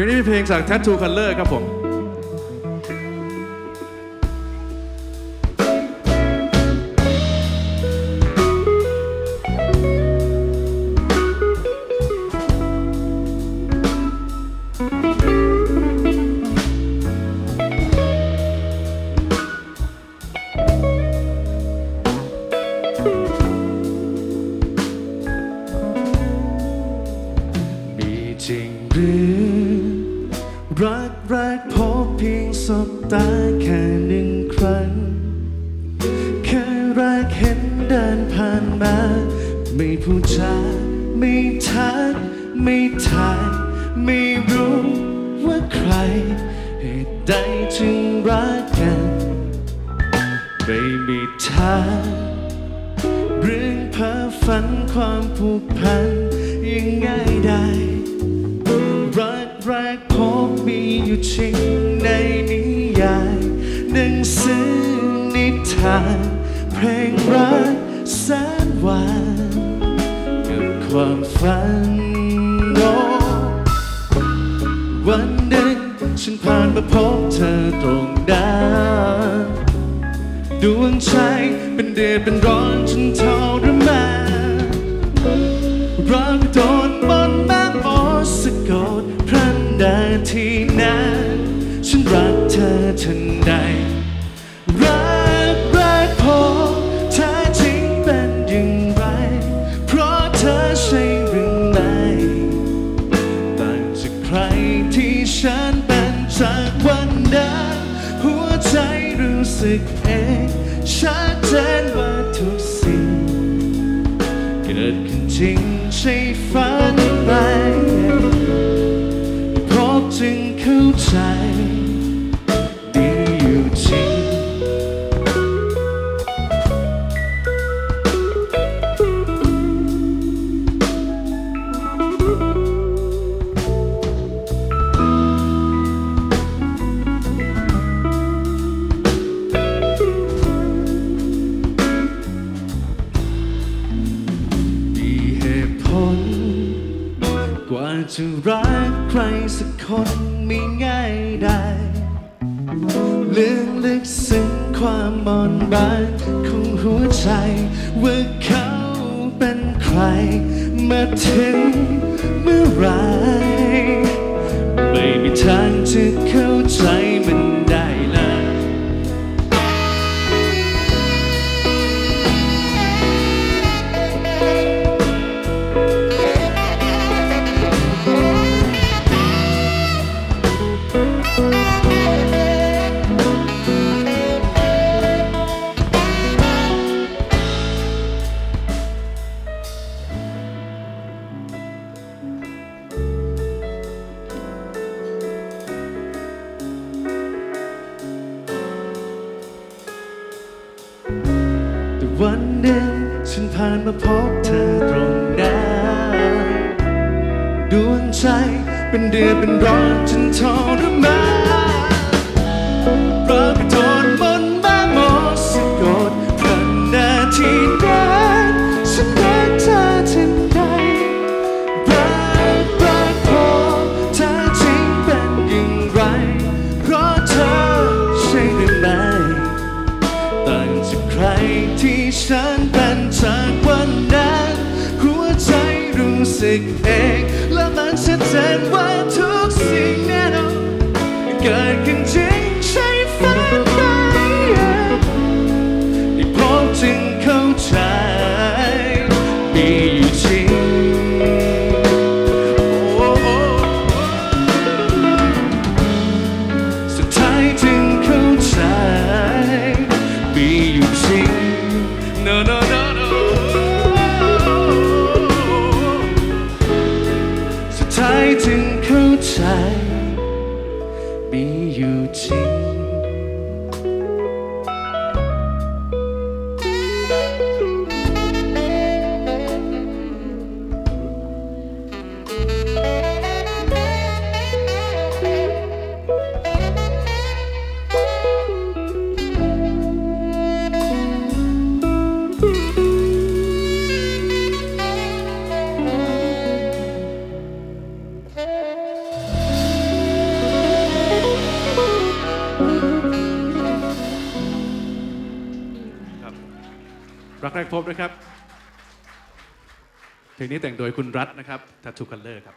ลงนี้เป็นเพลงจาก Tattoo Color ครับผมมีจริงหรือ รักแรกพบเพียงสบตาแค่หนึ่งครั้ง แค่แรกเห็นเดินผ่านมา ไม่พูดจาไม่ทักไม่ทายไม่รู้ว่าใครเหตุใดจึงรักกันไม่มีทางเรื่องเพ้อฝันความผูกพันยังง่ายได้ มีอยู่จริงในนิยายหนังสือนิทานเพลงรักแสนหวานกับความฝันโอวันหนึ่งฉันผ่านมาพบเธอตรงนั้นดวงใจเป็นเดือดเป็นร้อนฉันทรมานรักโดนบนแม่โอสะกดพรัน ที่นั้น ฉันรักเธอทันใด รักแรกพบแท้จริงเป็นอย่างไร เพราะเธอใช่หรือไม่ต่างจากใครที่ฉันเป็นจากวันนั้นหัวใจรู้สึกเองชัดเจนว่าทุกสิ่ง เกิดขึ้นจริง จะรักใครสักคนไม่ง่ายได้เรื่องลึกซึ้งความมอนบานของหัวใจ ว่าเขาเป็นใคร มาถึงเมื่อไร วันหนึ่งฉันผ่านมาพบเธอตรงนั้นดวงใจเป็นเดือดเป็นร้อนจนทรมาน ฉันเป็นจากวันนั้นหัวใจรู้สึกเอง และมันชัดเจนว่าทุก 嗯。 รักแรกพบนะครับเพลงนี้แต่งโดยคุณรัฐนะครับทัชชูคันเลอร์ครับ